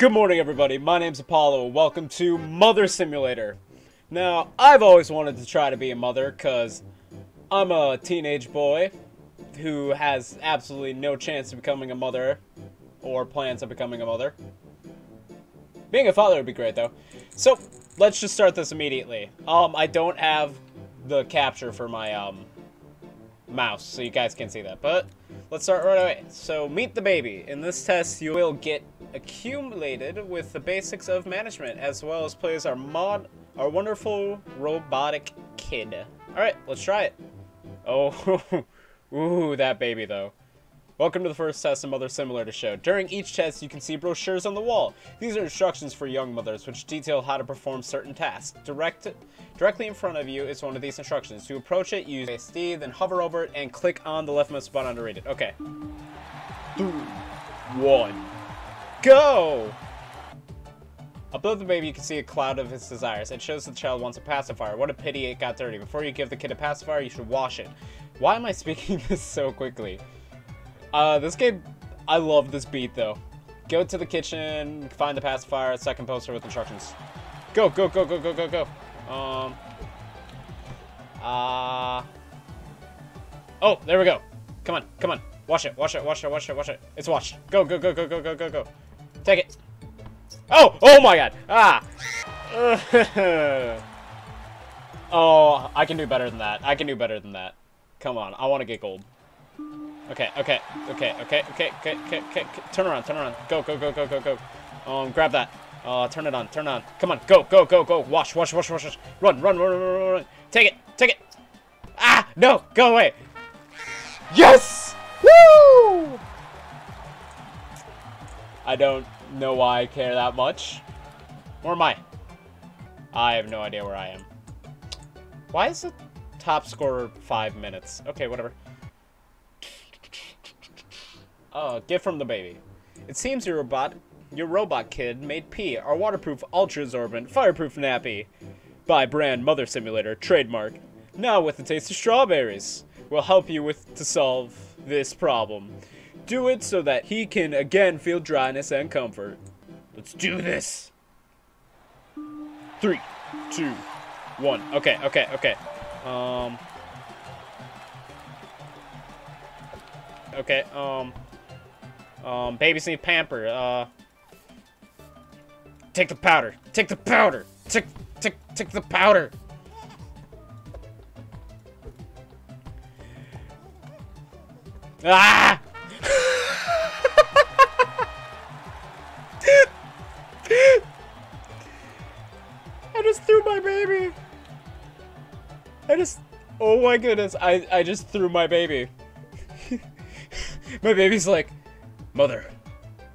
Good morning, everybody. My name's Apollo. Welcome to Mother Simulator. Now, I've always wanted to try to be a mother because I'm a teenage boy who has absolutely no chance of becoming a mother or plans of becoming a mother. Being a father would be great, though. So, let's just start this immediately. Um, I don't have the capture for my, um, mouse, so you guys can't see that, but let's start right away. So, meet the baby. In this test, you will get accumulated with the basics of management, as well as plays our mod, our wonderful robotic kid. Alright, let's try it. Oh, ooh, that baby, though. Welcome to the first test of Mother Simulator show. During each test, you can see brochures on the wall. These are instructions for young mothers, which detail how to perform certain tasks. Direct, directly in front of you is one of these instructions. To approach it, use SD, then hover over it, and click on the leftmost button to read it. Okay. Three, one, go! Above the baby, you can see a cloud of his desires. It shows the child wants a pacifier. What a pity it got dirty. Before you give the kid a pacifier, you should wash it. Why am I speaking this so quickly? Uh, this game, I love this beat though. Go to the kitchen, find the pacifier, second poster with instructions. Go, go, go, go, go, go, go. Um. Uh. Oh, there we go. Come on, come on. Wash it, wash it, wash it, wash it, wash it. It's washed. Go, go, go, go, go, go, go, go. Take it. Oh, oh my god. Ah. oh, I can do better than that. I can do better than that. Come on, I want to get gold. Okay, okay, okay, okay, okay, okay, okay, okay, turn around, turn around, go, go, go, go, go, go. Um, grab that. Uh, turn it on, turn it on. Come on, go, go, go, go. Wash, wash, wash, wash, wash. Run, run, run, run, run, run. Take it, take it. Ah, no, go away. Yes! Woo! I don't know why I care that much. Where am I? I have no idea where I am. Why is the top scorer five minutes? Okay, whatever. Oh, get from the baby. It seems your robot, your robot kid made P, our waterproof, ultra-absorbent, fireproof nappy. By brand Mother Simulator, trademark. Now with a taste of strawberries. We'll help you with to solve this problem. Do it so that he can again feel dryness and comfort. Let's do this. Three, two, one. Okay, okay, okay. Um. Okay, um. Um, babies need pamper. Uh, take the powder. Take the powder. Take, take, take the powder. Ah! My goodness, I, I just threw my baby. my baby's like, Mother,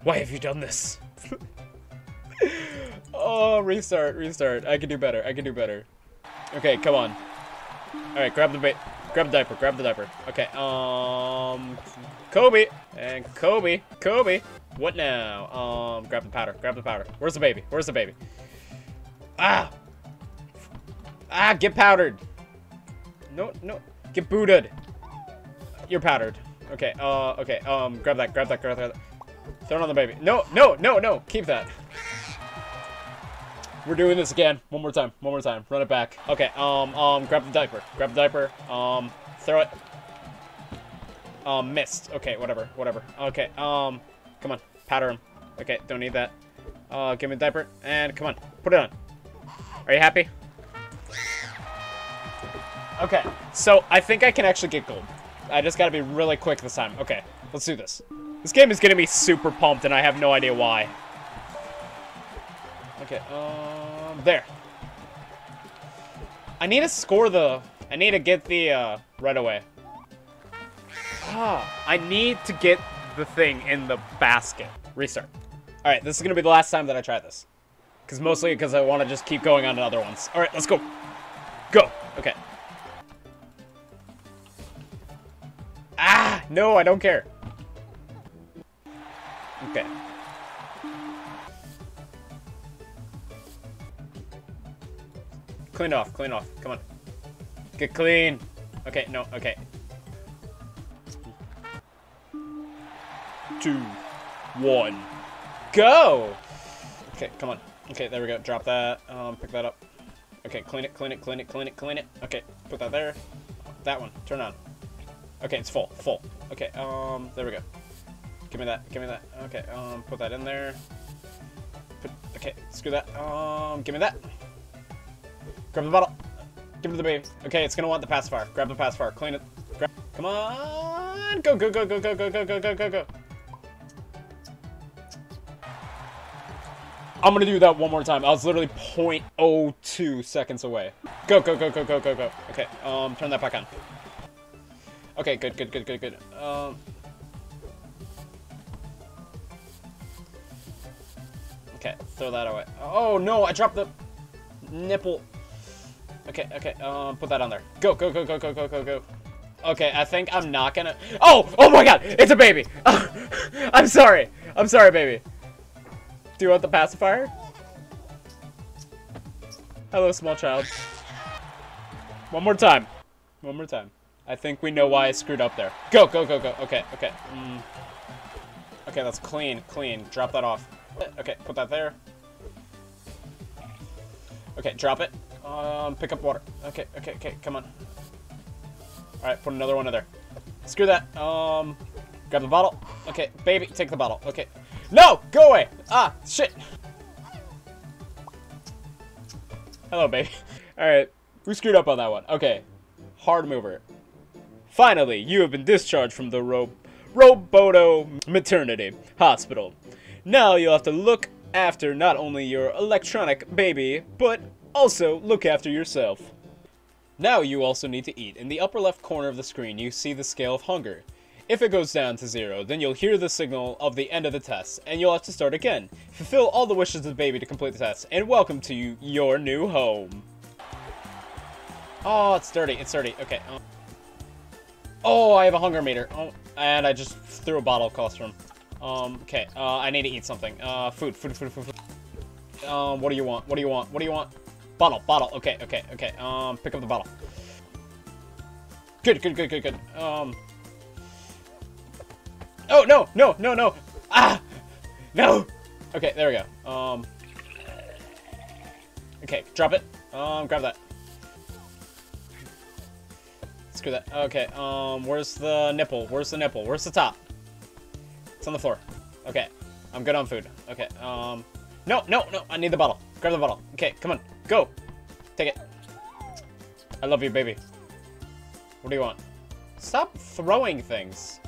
why have you done this? oh, restart, restart. I can do better. I can do better. Okay, come on. All right, grab the bait. Grab the diaper. Grab the diaper. Okay. Um, Kobe and Kobe. Kobe. What now? Um, grab the powder. Grab the powder. Where's the baby? Where's the baby? Ah. Ah, get powdered. No, no. Get booted. You're powdered. Okay, uh, okay, um, grab that, grab that, grab that. Throw it on the baby. No, no, no, no, keep that. We're doing this again. One more time, one more time. Run it back. Okay, um, um, grab the diaper. Grab the diaper. Um, throw it. Um, missed. Okay, whatever, whatever. Okay, um, come on, powder him. Okay, don't need that. Uh, give me the diaper, and come on, put it on. Are you happy? Okay, so I think I can actually get gold. I just gotta be really quick this time. Okay, let's do this. This game is getting me super pumped, and I have no idea why. Okay, um, there. I need to score the... I need to get the, uh, right away. Ah, I need to get the thing in the basket. Restart. Alright, this is gonna be the last time that I try this. Because mostly because I want to just keep going on to other ones. Alright, let's go. Go. Okay. Ah! No, I don't care. Okay. Clean off, clean off. Come on. Get clean. Okay, no, okay. Two, one, go! Okay, come on. Okay, there we go. Drop that. Um, pick that up. Okay, clean it, clean it, clean it, clean it, clean it. Okay, put that there. That one. Turn on. Okay, it's full, full. Okay, um, there we go. Give me that, give me that. Okay, um, put that in there. Put, okay, screw that. Um, give me that. Grab the bottle. Give it to the baby. Okay, it's gonna want the pacifier. Grab the pacifier. Clean it. Grab. Come on. Go, go, go, go, go, go, go, go, go, go, go. I'm gonna do that one more time. I was literally 0.02 seconds away. Go, go, go, go, go, go, go. Okay, um, turn that back on. Okay, good, good, good, good, good. Um... Okay, throw that away. Oh, no, I dropped the nipple. Okay, okay, um, put that on there. Go, go, go, go, go, go, go, go. Okay, I think I'm not gonna... Oh! Oh my god! It's a baby! I'm sorry! I'm sorry, baby. Do you want the pacifier? Hello, small child. One more time. One more time. I think we know why I screwed up there. Go, go, go, go. Okay, okay. Mm. Okay, that's clean, clean. Drop that off. Okay, put that there. Okay, drop it. Um, pick up water. Okay, okay, okay, come on. Alright, put another one in there. Screw that. Um, grab the bottle. Okay, baby, take the bottle. Okay. No! Go away! Ah, shit! Hello, baby. Alright, we screwed up on that one. Okay, hard mover. Finally, you have been discharged from the Ro Roboto Maternity Hospital. Now you'll have to look after not only your electronic baby, but also look after yourself. Now you also need to eat. In the upper left corner of the screen, you see the scale of hunger. If it goes down to zero, then you'll hear the signal of the end of the test, and you'll have to start again. Fulfill all the wishes of the baby to complete the test, and welcome to you, your new home. Oh, it's dirty, it's dirty, okay. Um, oh, I have a hunger meter. Oh, and I just threw a bottle across from. Um, okay, uh, I need to eat something. Uh, food, food, food, food, food. Um, what do you want? What do you want? What do you want? Bottle, bottle, okay, okay, okay. Um, pick up the bottle. Good, good, good, good, good. Um, Oh, no, no, no, no. Ah! No! Okay, there we go. Um. Okay, drop it. Um, grab that. Screw that. Okay, um, where's the nipple? Where's the nipple? Where's the top? It's on the floor. Okay, I'm good on food. Okay, um, no, no, no, I need the bottle. Grab the bottle. Okay, come on, go. Take it. I love you, baby. What do you want? Stop throwing things.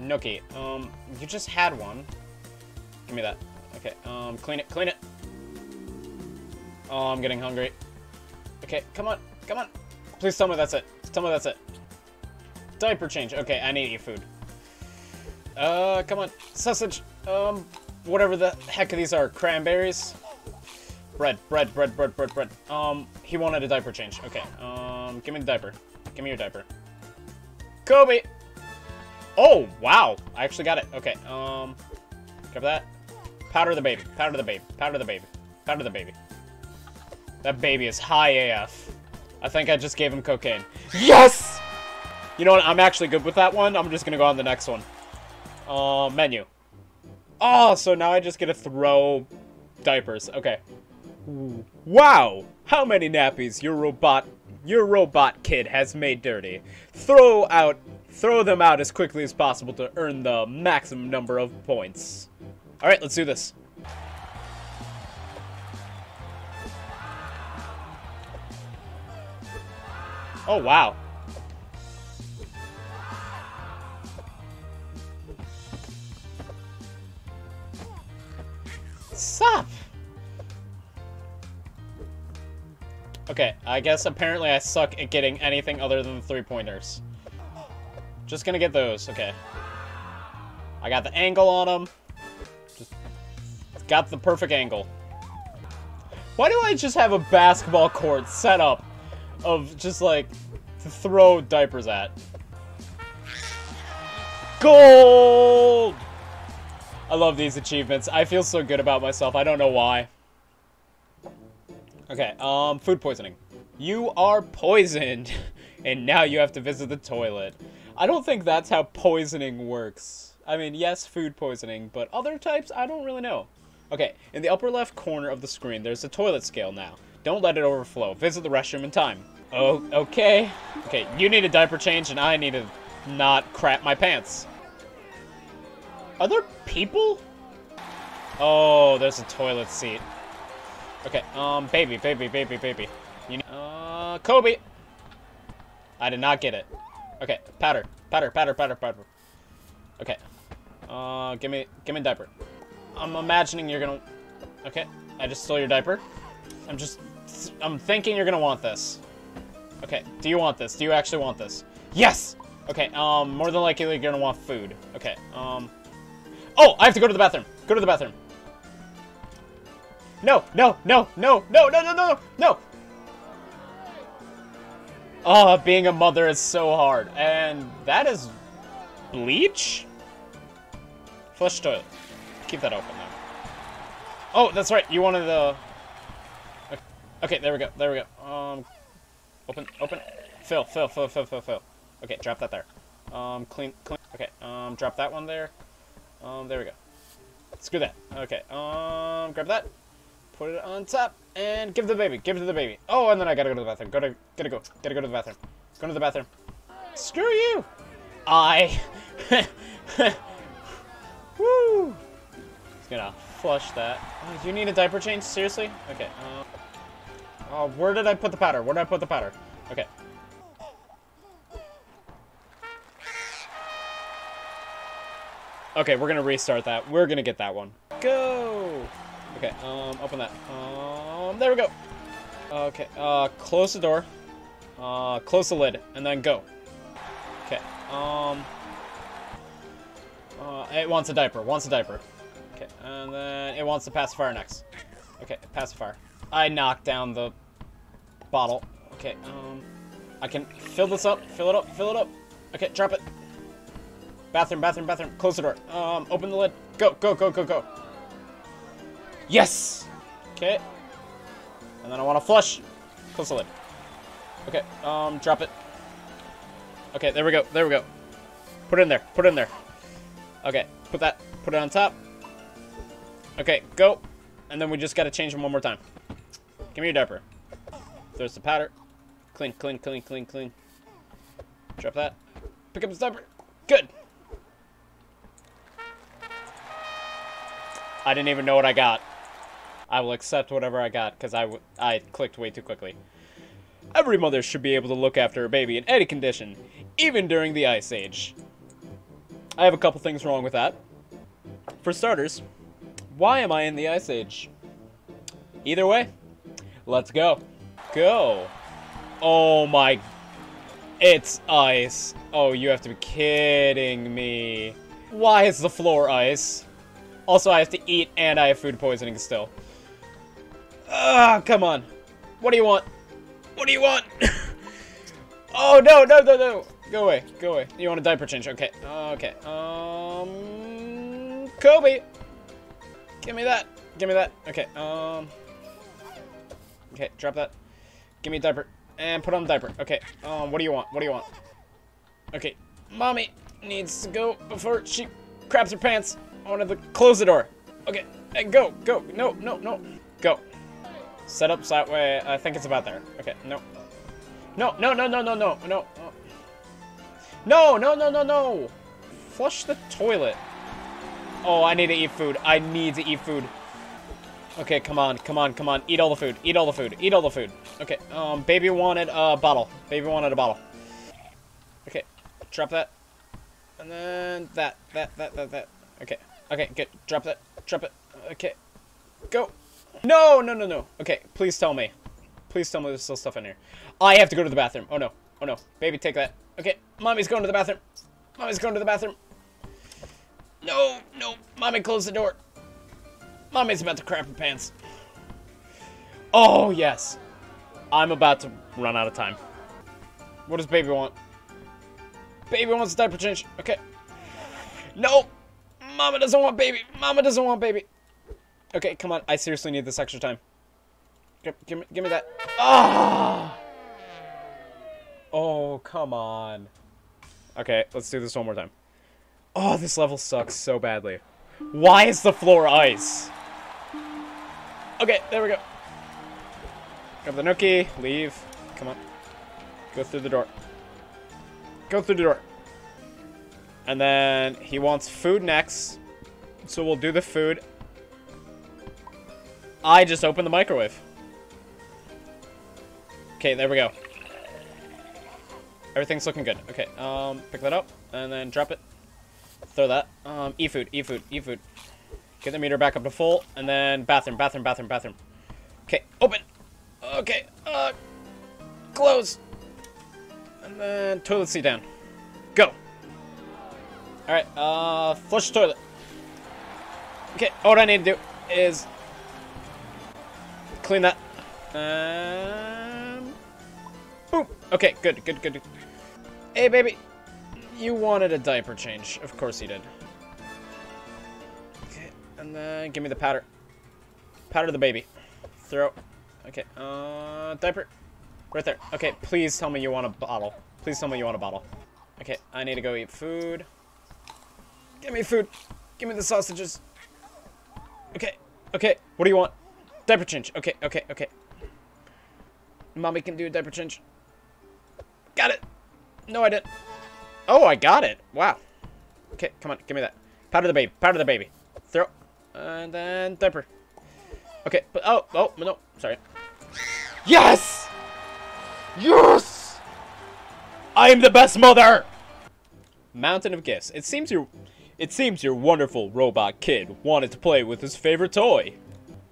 Nookie, um, you just had one. Give me that. Okay, um, clean it, clean it. Oh, I'm getting hungry. Okay, come on, come on. Please tell me that's it. Tell me that's it. Diaper change. Okay, I need to eat food. Uh, come on. Sausage. Um, whatever the heck these are. Cranberries. Bread, bread, bread, bread, bread, bread. Um, he wanted a diaper change. Okay, um, give me the diaper. Give me your diaper. Kobe! Oh, wow. I actually got it. Okay, um, grab that. Powder the baby. Powder the baby. Powder the baby. Powder the baby. That baby is high AF. I think I just gave him cocaine. Yes! You know what? I'm actually good with that one. I'm just gonna go on the next one. Uh, menu. Oh, so now I just get to throw diapers. Okay. Wow! How many nappies your robot your robot kid has made dirty. Throw out throw them out as quickly as possible to earn the maximum number of points. Alright, let's do this. Oh, wow. Stop! Okay, I guess apparently I suck at getting anything other than three-pointers. Just gonna get those, okay. I got the angle on them. Just got the perfect angle. Why do I just have a basketball court set up of just like to throw diapers at? Gold! I love these achievements. I feel so good about myself. I don't know why. Okay, um, food poisoning. You are poisoned, and now you have to visit the toilet. I don't think that's how poisoning works. I mean, yes, food poisoning, but other types, I don't really know. Okay, in the upper left corner of the screen, there's a toilet scale now. Don't let it overflow. Visit the restroom in time. Oh, okay. Okay, you need a diaper change, and I need to not crap my pants. Are there people? Oh, there's a toilet seat. Okay, um, baby, baby, baby, baby. You need, uh, Kobe. I did not get it. Okay, powder, powder, powder, powder, powder. Okay. Uh, give me, give me a diaper. I'm imagining you're gonna. Okay, I just stole your diaper. I'm just, I'm thinking you're gonna want this. Okay, do you want this? Do you actually want this? Yes. Okay. Um, more than likely you're gonna want food. Okay. Um. Oh, I have to go to the bathroom. Go to the bathroom. No, no, no, no, no, no, no, no, no. Oh, being a mother is so hard. And that is bleach? Flush toilet. Keep that open though. Oh, that's right. You wanted the. Okay, there we go. There we go. Um, open, open. Fill, fill, fill, fill, fill, fill. Okay, drop that there. Um, clean, clean. Okay, um, drop that one there. Um, there we go. Screw that. Okay, um, grab that. Put it on top and give the baby. Give it to the baby. Oh, and then I gotta go to the bathroom. Gotta, gotta go. Gotta go to the bathroom. Go to the bathroom. Screw you. I. Woo. He's gonna flush that. Oh, you need a diaper change? Seriously? Okay. Uh, oh, where did I put the powder? Where did I put the powder? Okay. Okay, we're gonna restart that. We're gonna get that one. Go! Okay, um, open that. Um, there we go. Okay, uh, close the door. Uh, close the lid, and then go. Okay, um... Uh, it wants a diaper, wants a diaper. Okay, and then it wants the pacifier next. Okay, pacifier. I knocked down the bottle. Okay, um... I can fill this up, fill it up, fill it up. Okay, drop it. Bathroom, bathroom, bathroom. Close the door. Um, open the lid. Go, go, go, go, go. Yes! Okay. And then I want to flush. Close the lid. Okay, um, drop it. Okay, there we go, there we go. Put it in there, put it in there. Okay, put that, put it on top. Okay, go. And then we just gotta change them one more time. Give me your diaper. There's the powder. Clean, clean, clean, clean, clean. Drop that. Pick up the diaper. Good. I didn't even know what I got. I will accept whatever I got because I, I clicked way too quickly. Every mother should be able to look after a baby in any condition, even during the Ice Age. I have a couple things wrong with that. For starters, why am I in the Ice Age? Either way, let's go. Go. Oh my... It's ice. Oh, you have to be kidding me. Why is the floor ice? Also, I have to eat and I have food poisoning still. Ah, come on. What do you want? What do you want? oh, no, no, no, no. Go away, go away. You want a diaper change? Okay, okay. Um, Kobe. Give me that. Give me that. Okay, um. Okay, drop that. Give me a diaper. And put on the diaper. Okay, um, what do you want? What do you want? Okay, mommy needs to go before she craps her pants. I wanted to close the door. Okay, hey, go, go. No, no, no. Go. Set up that way. I think it's about there. Okay, no. No, no, no, no, no, no, no. No, no, no, no, no. Flush the toilet. Oh, I need to eat food. I need to eat food. Okay, come on, come on, come on. Eat all the food. Eat all the food. Eat all the food. Okay, um, baby wanted a bottle. Baby wanted a bottle. Okay, drop that. And then that, that, that, that, that. Okay, okay, good. Drop that. Drop it. Okay, go. No, no, no, no. Okay, please tell me. Please tell me there's still stuff in here. I have to go to the bathroom. Oh, no. Oh, no. Baby, take that. Okay, mommy's going to the bathroom. Mommy's going to the bathroom. No, no. Mommy, close the door. Mommy's about to crap her pants. Oh, yes. I'm about to run out of time. What does baby want? Baby wants a diaper change. Okay. No. Mama doesn't want baby. Mama doesn't want baby. Okay, come on. I seriously need this extra time. Give, give, me, give me that. Ah! Oh, come on. Okay, let's do this one more time. Oh, this level sucks so badly. Why is the floor ice? Okay, there we go. Grab the nookie, leave. Come on. Go through the door. Go through the door. And then he wants food next. So we'll do the food. I just opened the microwave. Okay, there we go. Everything's looking good. Okay, um, pick that up and then drop it. Throw that. Um, eat food, eat food, eat food. Get the meter back up to full, and then bathroom, bathroom, bathroom, bathroom. Okay, open. Okay, uh, close. And then toilet seat down. Go. Alright, uh, flush the toilet. Okay, all I need to do is clean that. Um, boom. Okay, good, good, good. Hey, baby. You wanted a diaper change. Of course you did. Okay, and then give me the powder. Powder the baby. Throw. Okay, uh, diaper. Right there. Okay, please tell me you want a bottle. Please tell me you want a bottle. Okay, I need to go eat food. Give me food. Give me the sausages. Okay, okay. What do you want? Diaper change. Okay, okay, okay. Mommy can do a diaper change. Got it. No, I didn't. Oh, I got it. Wow. Okay, come on. Give me that. Powder the baby. Powder the baby. Throw. And then diaper. Okay, but oh, oh, no. Sorry. Yes! Yes! I am the best mother! Mountain of Gifts. It seems your it seems your wonderful robot kid wanted to play with his favorite toy.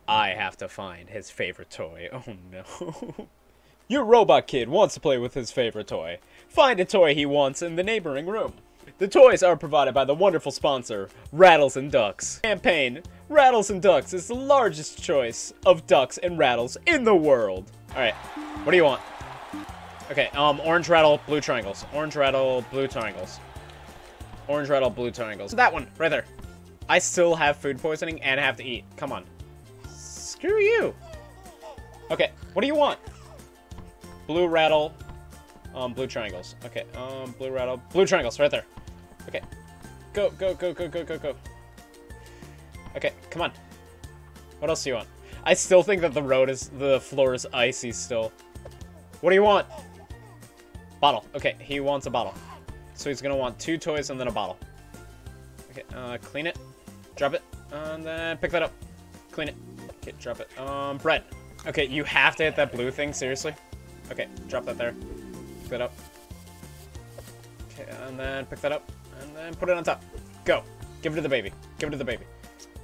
I have to find his favorite toy. Oh no. your robot kid wants to play with his favorite toy. Find a toy he wants in the neighboring room. The toys are provided by the wonderful sponsor, Rattles and Ducks. Campaign, Rattles and Ducks is the largest choice of ducks and rattles in the world. Alright, what do you want? Okay, um, orange rattle, blue triangles. Orange rattle, blue triangles. Orange rattle, blue triangles. That one, right there. I still have food poisoning and have to eat. Come on. Screw you. Okay, what do you want? Blue rattle, um, blue triangles. Okay, um, blue rattle, blue triangles, right there. Okay. Go, go, go, go, go, go, go. Okay, come on. What else do you want? I still think that the road is, the floor is icy still. What do you want? Bottle. Okay, he wants a bottle. So he's gonna want two toys and then a bottle. Okay, uh, clean it. Drop it. And then pick that up. Clean it. Okay, drop it. Um, bread. Okay, you have to hit that blue thing, seriously? Okay, drop that there. Pick that up. Okay, and then pick that up. And then put it on top. Go. Give it to the baby. Give it to the baby.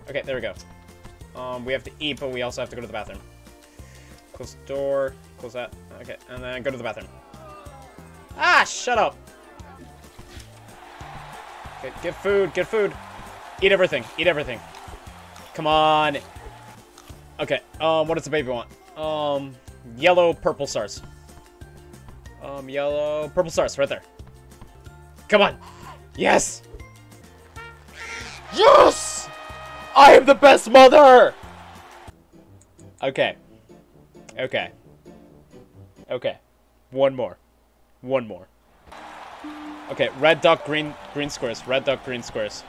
Okay, there we go. Um, we have to eat, but we also have to go to the bathroom. Close the door. Close that. Okay, and then go to the bathroom. Ah, shut up. Okay, get food, get food. Eat everything, eat everything. Come on. Okay, um, what does the baby want? Um, yellow, purple stars. Um, yellow, purple stars, right there. Come on. Yes! Yes! I am the best mother! Okay. Okay. Okay. One more. One more. Okay, red duck, green green squares. Red duck, green squares.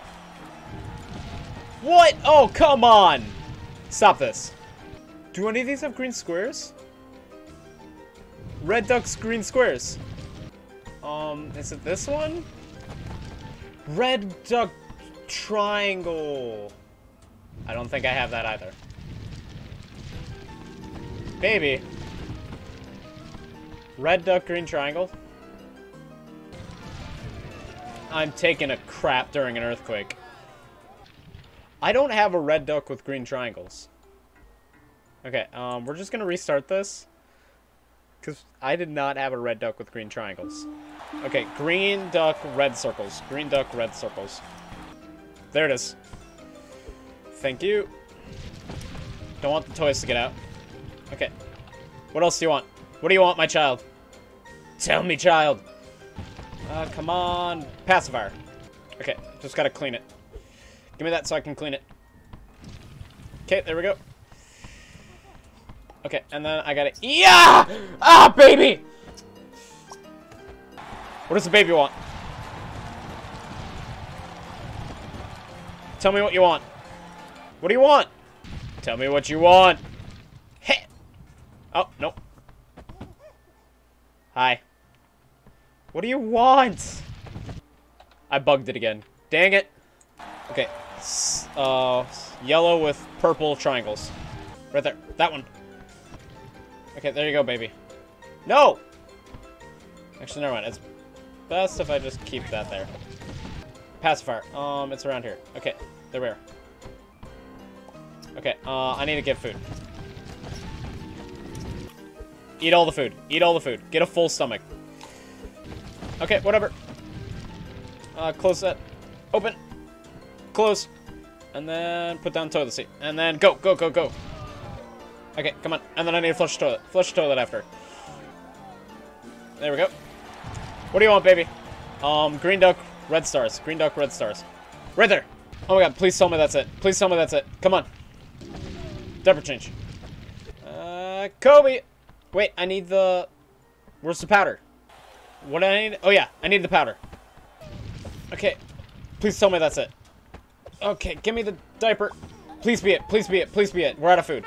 What? Oh, come on! Stop this. Do any of these have green squares? Red ducks, green squares. Um, is it this one? Red duck triangle. I don't think I have that either. Baby. Red duck, green triangle. I'm taking a crap during an earthquake. I don't have a red duck with green triangles. Okay, um, we're just gonna restart this. Because I did not have a red duck with green triangles. Okay, green duck, red circles. Green duck, red circles. There it is. Thank you. Don't want the toys to get out. Okay. What else do you want? What do you want, my child? Tell me, child. Uh, come on. Pacifier. Okay, just gotta clean it. Give me that so I can clean it. Okay, there we go. Okay, and then I gotta- Yeah! Ah, baby! What does the baby want? Tell me what you want. What do you want? Tell me what you want. Hey. Oh, nope. Hi. What do you want? I bugged it again. Dang it. Okay. Uh, yellow with purple triangles. Right there. That one. Okay, there you go, baby. No! Actually, never mind. It's best if I just keep that there. Pacifier. Um, it's around here. Okay, they're where? Okay, uh, I need to get food. Eat all the food. Eat all the food. Get a full stomach. Okay, whatever. Uh, close that. Open. Close. And then put down toilet seat. And then go, go, go, go. Okay, come on. And then I need to flush toilet. Flush toilet after. There we go. What do you want, baby? Um, green duck, red stars. Green duck, red stars. Right there. Oh my god, please tell me that's it. Please tell me that's it. Come on. Diaper change. Uh, Kobe! Wait, I need the... Where's the powder? What do I need? Oh yeah, I need the powder. Okay. Please tell me that's it. Okay, give me the diaper. Please be it. Please be it. Please be it. We're out of food.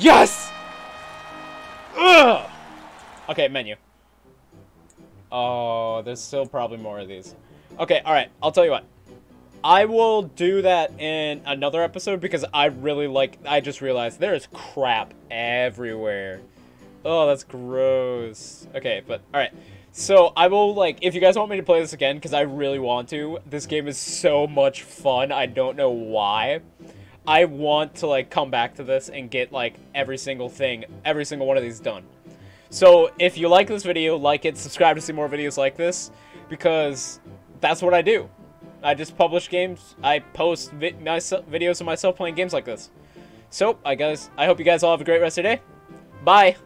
Yes! Ugh! Okay, menu. Oh, there's still probably more of these. Okay, alright. I'll tell you what. I will do that in another episode because I really like... I just realized there is crap everywhere. Oh, that's gross. Okay, but... Alright. So, I will, like... If you guys want me to play this again, because I really want to, this game is so much fun. I don't know why. I want to, like, come back to this and get, like, every single thing, every single one of these done. So, if you like this video, like it, subscribe to see more videos like this, because that's what I do. I just publish games. I post vi videos of myself playing games like this. So, I guess I hope you guys all have a great rest of your day. Bye.